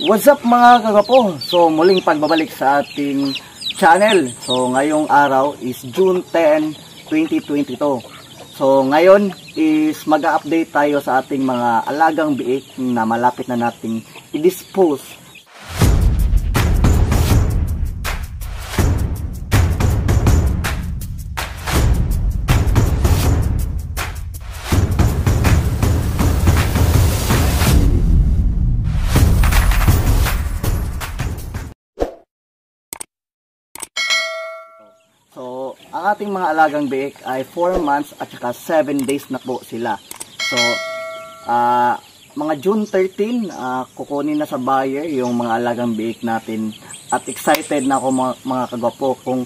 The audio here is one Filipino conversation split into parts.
What's up mga kagapo? So muling pagbabalik sa ating channel. So ngayong araw is June 10, 2022. So ngayon is mag-update tayo sa ating mga alagang biik na malapit na nating i-dispose ating mga alagang biik ay 4 months at saka 7 days na po sila. So, ah mga June 13, ah, kukunin na sa buyer yung mga alagang biik natin. At excited na ako mga, mga kagwapo kung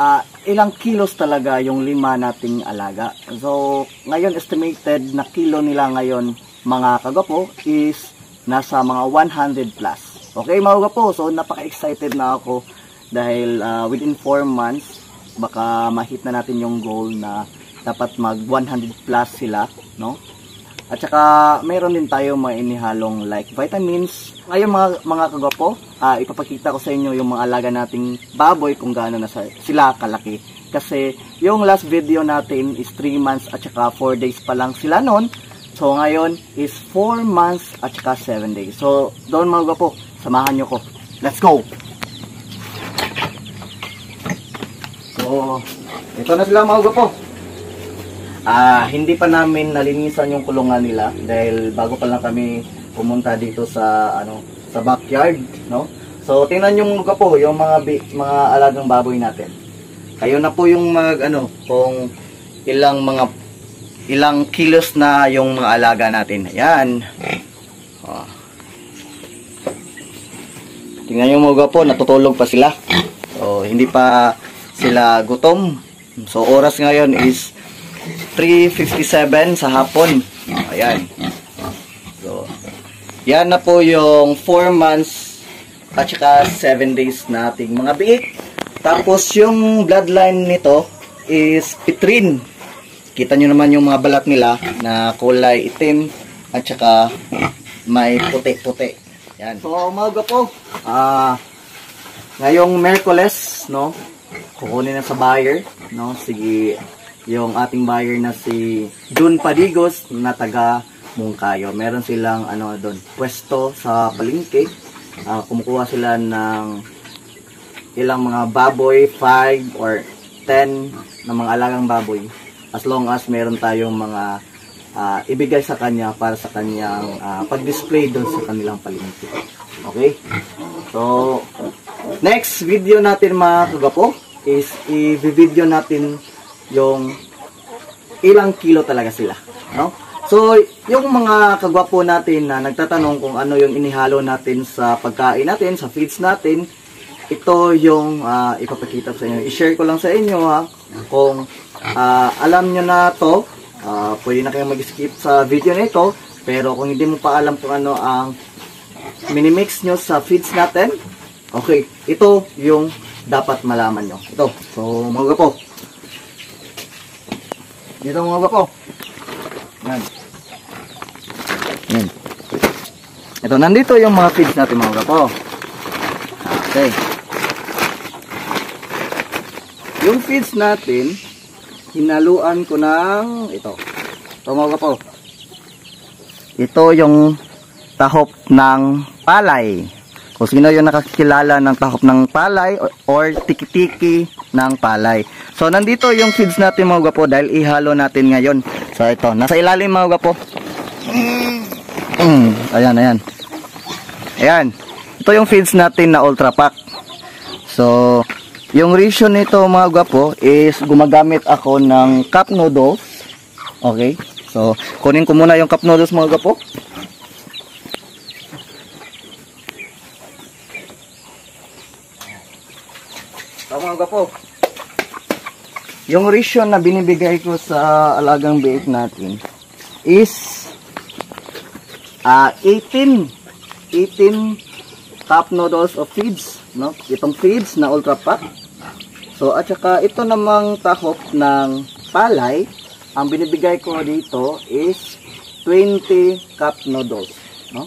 ah, ilang kilos talaga yung lima nating alaga. So, ngayon estimated na kilo nila ngayon mga kagwapo is nasa mga 100 plus. Okay mga kagwapo, so napaka-excited na ako dahil uh, within 4 months baka ma-hit na natin yung goal na dapat mag 100 plus sila no? At saka mayroon din tayo mga inihalong like vitamins. Ngayon mga mga kagwapo uh, ipapakita ko sa inyo yung mga alaga nating baboy kung gaano na sila kalaki. Kasi yung last video natin is 3 months at saka 4 days pa lang sila noon so ngayon is 4 months at saka 7 days. So doon mga kagwapo samahan nyo ko. Let's go So, ito na sila mga po. Ah, hindi pa namin nalinisan yung kulungan nila dahil bago pa lang kami pumunta dito sa ano, sa backyard, no? So, tingnan niyo mga po, yung mga mga alagang baboy natin. Kayo na po yung mag ano, kung ilang mga ilang kilos na yung mga alaga natin. Ayan. Oh. Tingnan niyo mga po, natutulog pa sila. So, hindi pa sila gutom. So oras ngayon is 3.57 sa hapon. Ayan. So, yan na po yung 4 months at saka 7 days nating mga biik. Tapos yung bloodline nito is pitrin. Kita nyo naman yung mga balat nila na kulay itim at saka may puti-puti. Yan. So, umaga po. Ah, ngayong Merkules, no? Kukunin na sa buyer, no? Sige, yung ating buyer na si Jun Padigos na taga Mungkayo. Meron silang ano doon, pwesto sa palengke. Uh, kumukuha sila ng ilang mga baboy, 5 or 10 na mga alagang baboy. As long as meron tayong mga uh, ibigay sa kanya para sa kanyang uh, pag-display doon sa kanilang palengke. Okay? So, next video natin mga kagapo is i-video natin yung ilang kilo talaga sila. No? So, yung mga kagwapo natin na nagtatanong kung ano yung inihalo natin sa pagkain natin, sa feeds natin, ito yung uh, ipapakita sa inyo. I-share ko lang sa inyo ha, kung uh, alam nyo na to, uh, pwede na kayong mag-skip sa video na ito, pero kung hindi mo pa alam kung ano ang minimix nyo sa feeds natin, okay, ito yung dapat malaman nyo. Ito. So, mga po. Dito mga po. Yan. Yan. Ito, nandito yung mga feeds natin mga po. Okay. Yung feeds natin, hinaluan ko ng ito. Ito mga po. Ito yung tahop ng palay. Kung sino yung nakakilala ng tahop ng palay or, tiki-tiki ng palay. So, nandito yung feeds natin mga gwapo dahil ihalo natin ngayon. So, ito. Nasa ilalim mga gwapo. Ayan, ayan. Ayan. Ito yung feeds natin na Ultra Pack. So, yung ratio nito mga gwapo is gumagamit ako ng cup noodles. Okay. So, kunin ko muna yung cup noodles mga gwapo. Mga po. Yung ratio na binibigay ko sa alagang biik natin is uh, 18 18 cup noodles of feeds, no? Itong feeds na ultra pack. So at saka ito namang tahop ng palay, ang binibigay ko dito is 20 cup noodles, no?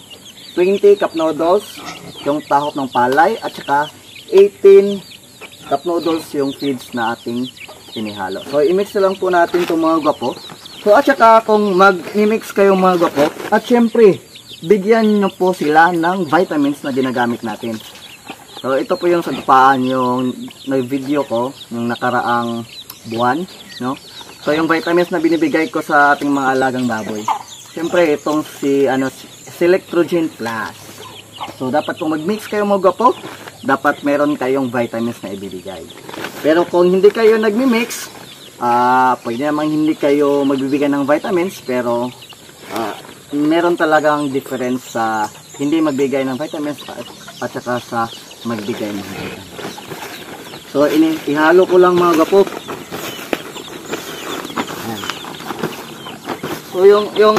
20 cup noodles, yung tahop ng palay, at saka 18 cup noodles yung feeds na ating inihalo. So, i-mix na lang po natin itong mga gwapo. So, at saka kung mag-mix kayo mga gwapo, at syempre, bigyan nyo po sila ng vitamins na ginagamit natin. So, ito po yung sagpaan yung na-video ko ng nakaraang buwan, no? So, yung vitamins na binibigay ko sa ating mga alagang baboy. Siyempre, itong si, ano, Selectrogen Plus. So, dapat kung mag-mix kayo mga gwapo, dapat meron kayong vitamins na ibibigay. Pero kung hindi kayo nagmi-mix, ah pwede namang hindi kayo magbibigay ng vitamins, pero ah, meron talagang difference sa hindi magbigay ng vitamins at, at saka sa magbigay ng vitamins. So, ini ihalo ko lang mga. Ayan. So, yung, yung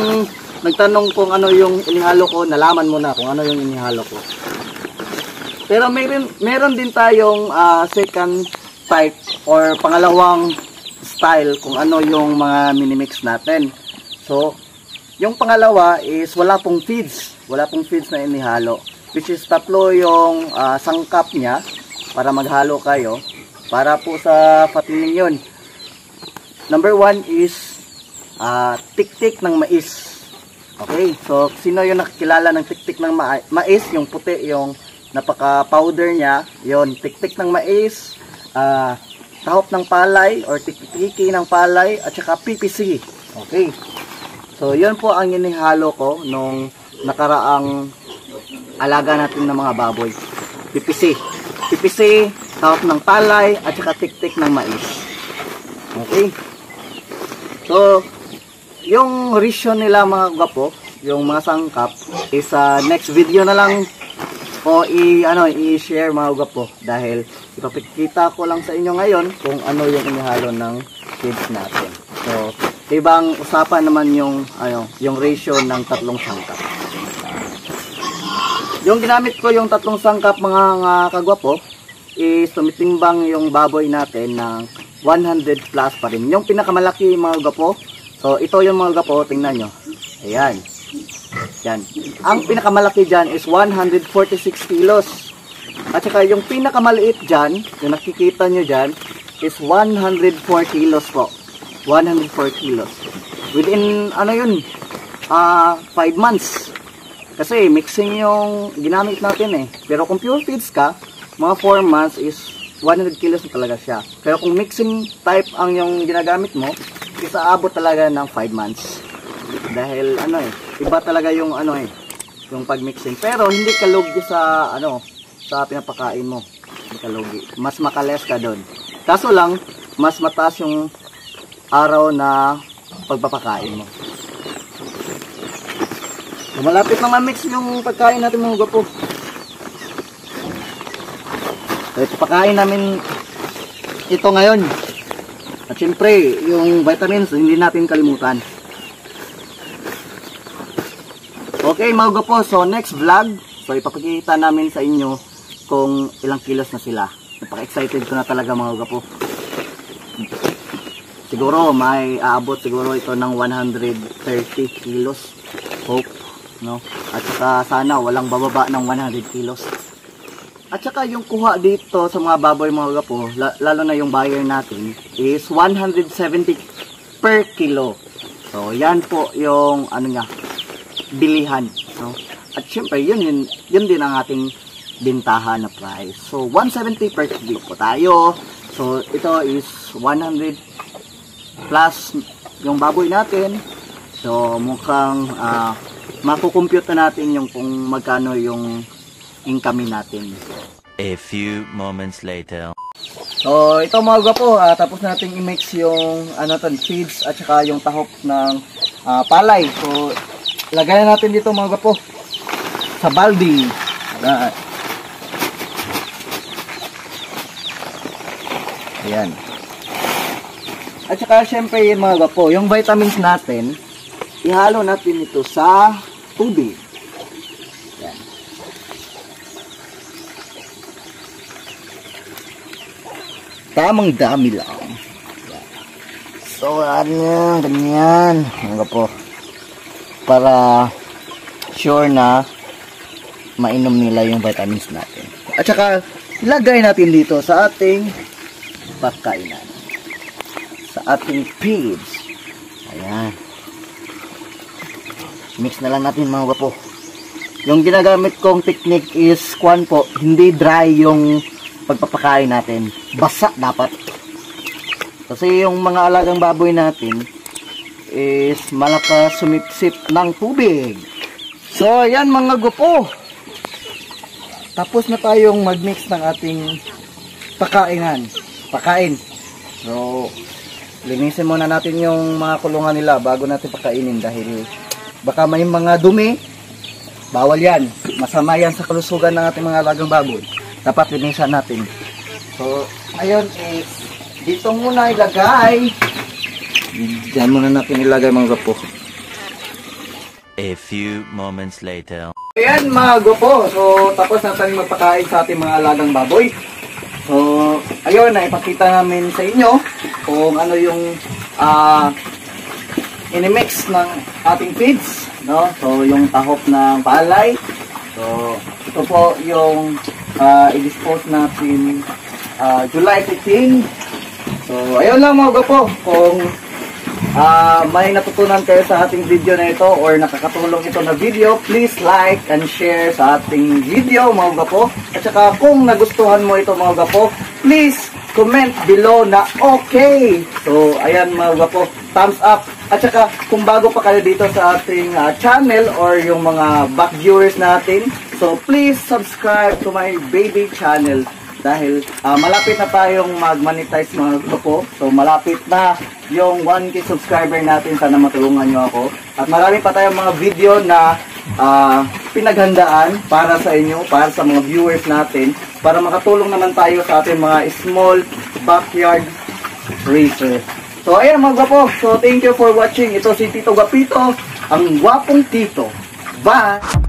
nagtanong kung ano yung inihalo ko, nalaman mo na kung ano yung inihalo ko. Pero meron, meron din tayong ah, second type or pangalawang style kung ano yung mga minimix natin. So, yung pangalawa is wala pong feeds. Wala pong feeds na inihalo. Which is tatlo yung ah, sangkap niya para maghalo kayo. Para po sa patining yun. Number one is ah, tik-tik ng mais. Okay, so sino yung nakikilala ng tik-tik ng ma- mais? Yung puti, yung napaka-powder niya. Yon tik-tik ng mais, ah, tahop ng palay or tik-tiki ng palay at saka PPC. Okay. So, yun po ang inihalo ko nung nakaraang alaga natin ng mga baboy. PPC. PPC, tahop ng palay at saka tik-tik ng mais. Okay. So, yung ratio nila mga gwapo, yung mga sangkap, is uh, next video na lang o i ano i-share mga gwapo dahil ipapakita ko lang sa inyo ngayon kung ano yung inihalo ng feeds natin. So, ibang usapan naman yung ano, yung ratio ng tatlong sangkap. Yung ginamit ko yung tatlong sangkap mga, mga kagwapo is tumitimbang yung baboy natin ng 100 plus pa rin. Yung pinakamalaki mga gwapo, so ito yung mga gwapo, tingnan nyo. Ayan. Yan. Ang pinakamalaki dyan is 146 kilos. At saka yung pinakamaliit dyan, yung nakikita nyo dyan, is 104 kilos po. 104 kilos. Within, ano yun, ah 5 months. Kasi mixing yung ginamit natin eh. Pero kung pure feeds ka, mga 4 months is 100 kilos na talaga siya. Pero kung mixing type ang yung ginagamit mo, is aabot talaga ng 5 months. Dahil ano eh, iba talaga yung ano eh, yung pag-mixing. Pero hindi ka lugi sa ano, sa pinapakain mo. Hindi ka lugi. Mas makales ka doon. Kaso lang, mas mataas yung araw na pagpapakain mo. So, malapit na ma-mix yung pagkain natin mga gwapo. So, pakain namin ito ngayon. At syempre, yung vitamins, hindi natin kalimutan. Okay mga gwapo, so next vlog, so ipapakita namin sa inyo kung ilang kilos na sila. Napaka-excited ko na talaga mga gwapo. Siguro may aabot siguro ito ng 130 kilos. Hope, no? At saka sana walang bababa ng 100 kilos. At saka yung kuha dito sa mga baboy mga la- lalo na yung buyer natin, is 170 per kilo. So, yan po yung ano niya, bilihan. No? At syempre, yun, yun, yun din ang ating bintahan na price. So, 170 per kilo po tayo. So, ito is 100 plus yung baboy natin. So, mukhang uh, makukompute na natin yung kung magkano yung income natin. A few moments later. So, ito mga gwapo, ah, tapos natin i-mix yung ano to, feeds at saka yung tahop ng ah, palay. So, lagay na natin dito mga gwapo sa baldi. Ayan. Ayan. At saka syempre mga gwapo, yung vitamins natin, ihalo natin ito sa tubig. Ayan. Tamang dami lang. So, ano, ganyan. Mga po. Para sure na mainom nila yung vitamins natin. At saka, ilagay natin dito sa ating pagkainan. Sa ating feeds. Ayan. Mix na lang natin mga kapo. Yung ginagamit kong technique is kwan po, hindi dry yung pagpapakain natin. Basa dapat. Kasi yung mga alagang baboy natin is malakas sumipsip ng tubig. So, ayan mga gupo. Tapos na tayong mag-mix ng ating pakainan. Pakain. So, linisin muna natin yung mga kulungan nila bago natin pakainin dahil baka may mga dumi. Bawal yan. Masama yan sa kalusugan ng ating mga alagang baboy. Dapat linisan natin. So, ayun is dito muna ilagay. Diyan muna natin ilagay mga gapo. A few moments later. Ayan mga gopo, so tapos na tayong magpakain sa ating mga alagang baboy. So, ayun, naipakita namin sa inyo kung ano yung ah inimix ng ating feeds, no? So, yung tahop ng palay. So, ito po yung ah, i-dispose natin ah, July 15. So, ayun lang mga gopo, kung Ah, may natutunan kayo sa ating video na ito or nakakatulong ito na video, please like and share sa ating video mga gapo. At saka kung nagustuhan mo ito mga gapo, please comment below na okay. So, ayan mga gapo, thumbs up. At saka kung bago pa kayo dito sa ating ah, channel or yung mga back viewers natin, so please subscribe to my baby channel dahil ah, malapit na tayong mag-monetize mga grupo. So malapit na yung 1k subscriber natin. Sana matulungan nyo ako. At marami pa tayong mga video na ah, pinaghandaan para sa inyo, para sa mga viewers natin, para makatulong naman tayo sa ating mga small backyard racer. So ayan mga gwapo. So thank you for watching. Ito si Tito Gapito, ang gwapong Tito. Bye!